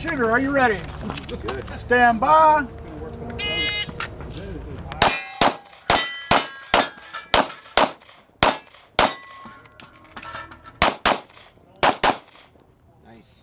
Shooter, are you ready? Good. Stand by. Nice.